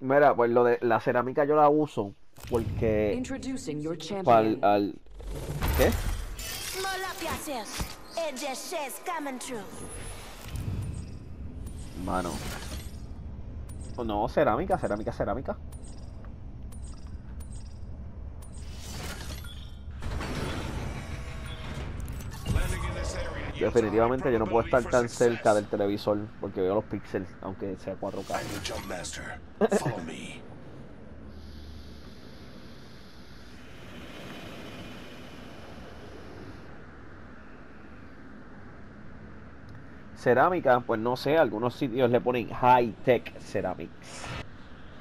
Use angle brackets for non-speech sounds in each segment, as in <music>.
Mira, pues lo de la cerámica yo la uso porque Introducing your para al, ¿qué? Mano. Oh, No, cerámica, cerámica, cerámica. Definitivamente yo no puedo estar tan cerca del televisor porque veo los píxeles, aunque sea 4K. I'm the jump master. <laughs> Follow me. Cerámica, pues no sé, algunos sitios le ponen high tech ceramics.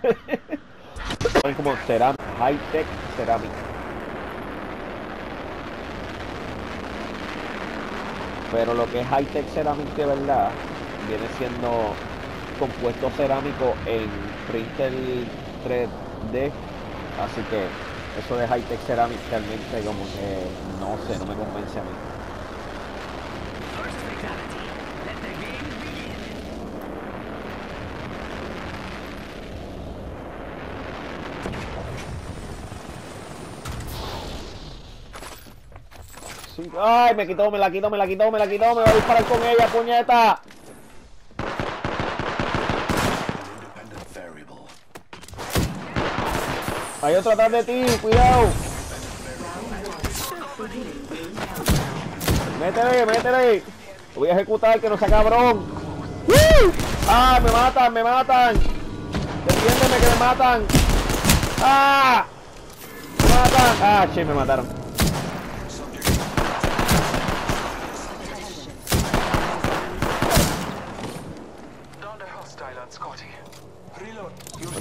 <laughs> ponen como ceram high tech ceramic. Pero lo que es high tech ceramic de verdad viene siendo compuesto cerámico en printer 3D. Así que eso de high tech ceramic realmente como que no sé, no me convence a mí. Ay, me quitó, me la quitó, me la quitó, me la quitó, me voy a disparar con ella, puñeta. Hay otro atrás de ti, cuidado. Métele, métele. Lo voy a ejecutar, que no sea cabrón. ¡Woo! Ah, me matan, me matan. Defiéndeme que me matan. Ah. Me matan. Ah, che, me mataron.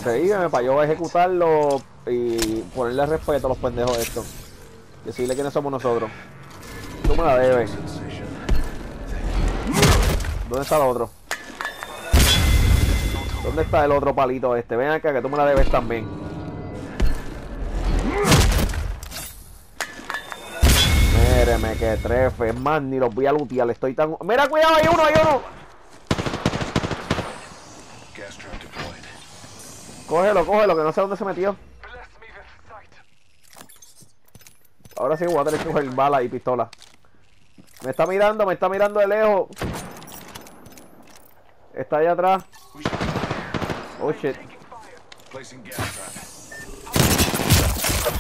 Dígame para yo ejecutarlo y ponerle respeto a los pendejos estos. Decirle quiénes somos nosotros. Tú me la debes. ¿Dónde está el otro? ¿Dónde está el otro palito este? Ven acá que tú me la debes también. Míreme que trefe, es más, ni los voy a lutear, estoy tan... ¡Mira, cuidado, hay uno, hay uno! Cógelo, cógelo, que no sé dónde se metió. Ahora sí voy a tener que coger bala y pistola. Me está mirando, me está mirando de lejos. Está allá atrás. Oh shit.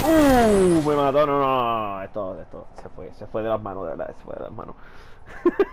Uh, me mató, no, no, no, no, esto, esto se fue, se fue de las manos, de verdad, se fue de las manos. <laughs>